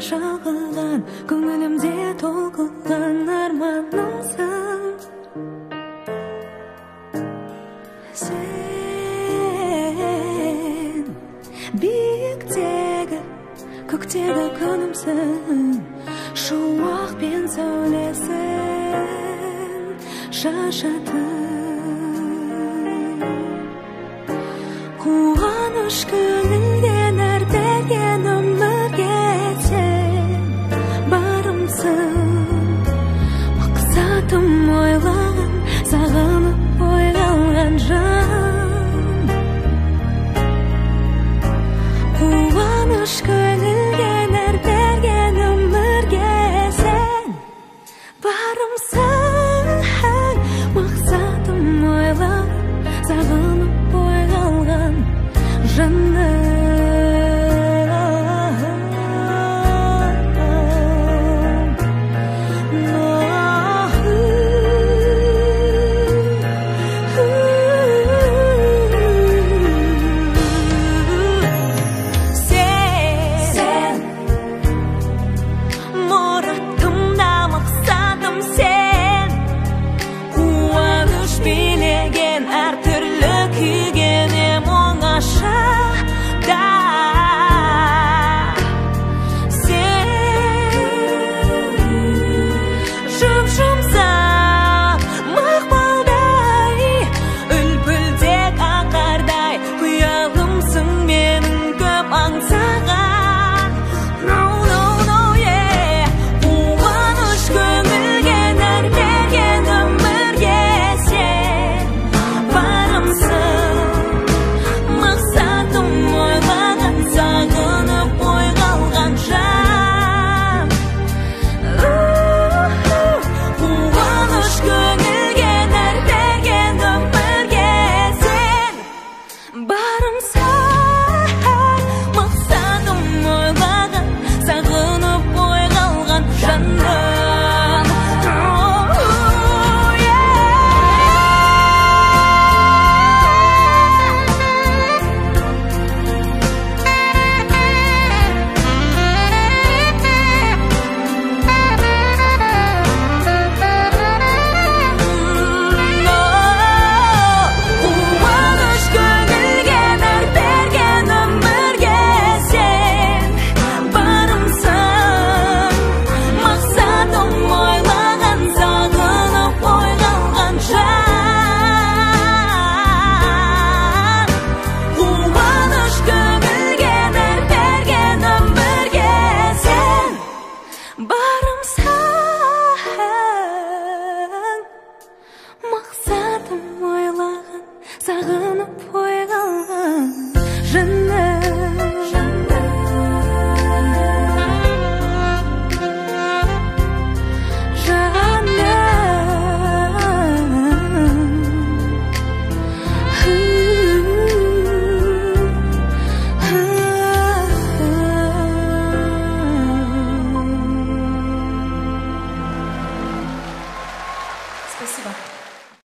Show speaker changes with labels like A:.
A: шағылған көңілімде толқыған арманымсың сен биіктегі көктегі күнімсің шуақ пен сәулесін шашатын